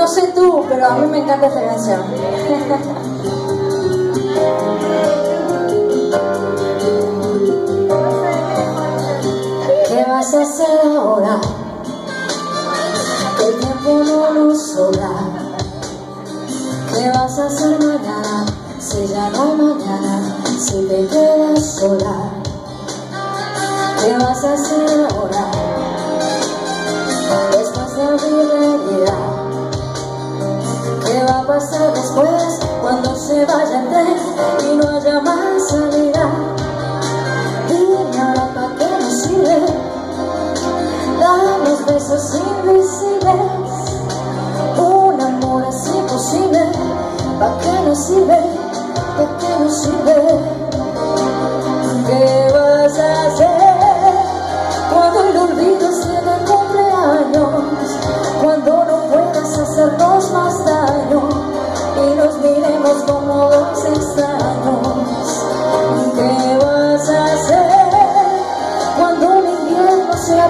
No sé tú, pero a mí me encanta esta canción. ¿Qué vas a hacer ahora? El tiempo no nos sobra. ¿Qué vas a hacer mañana? Si ya no hay mañana, si te quedas sola. ¿Qué vas a hacer ahora? ¿Qué va a pasar después cuando se vaya el tren y no haya más salida? Dime ahora para qué nos sirve Damos besos invisibles Un amor así imposible ¿Para qué nos sirve? ¿Para qué nos sirve?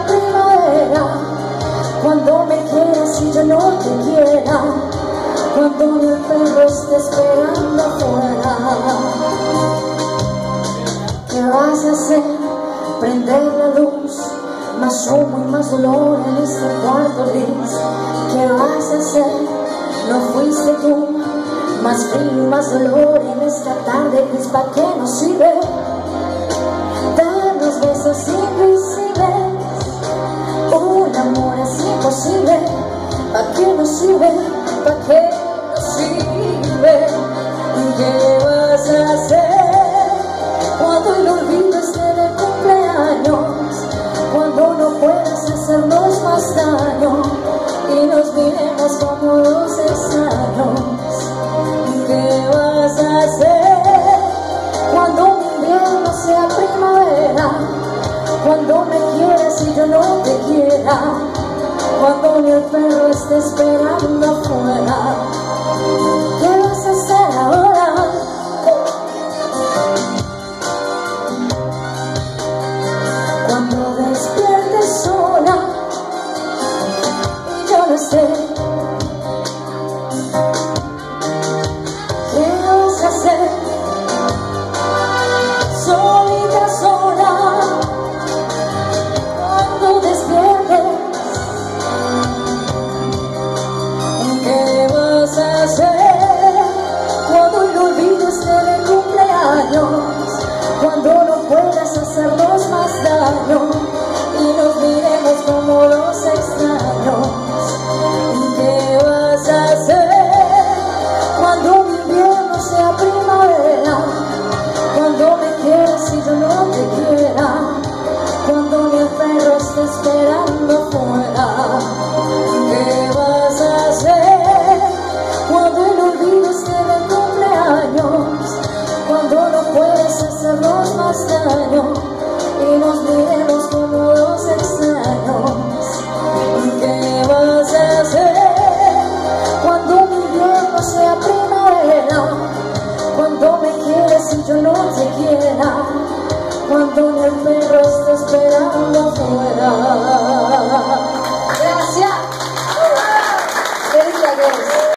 Primavera? Cuando me quieras y yo no te quiera, cuando el perro esté esperando afuera. ¿Qué vas a hacer? Prender la luz, más humo y más dolor en este cuarto gris. ¿Qué vas a hacer? No fuiste tú, más frío y más dolor en esta tarde gris. ¿Para qué nos sirve? Es imposible. ¿Para qué nos sirve? ¿Para qué nos sirve? ¿Qué vas a hacer? Cuando el olvido esté de cumpleaños Cuando no puedas hacernos más daño Y nos miremos como dos extraños ¿Qué vas a hacer? Cuando mi invierno sea primavera Cuando me quieras y yo no te quiera Cuando el perro esté esperando afuera ¿Qué vas a hacer ahora? Cuando despiertes sola y yo no sé Cuando me quieres y yo no te quiera. Cuando ni el perro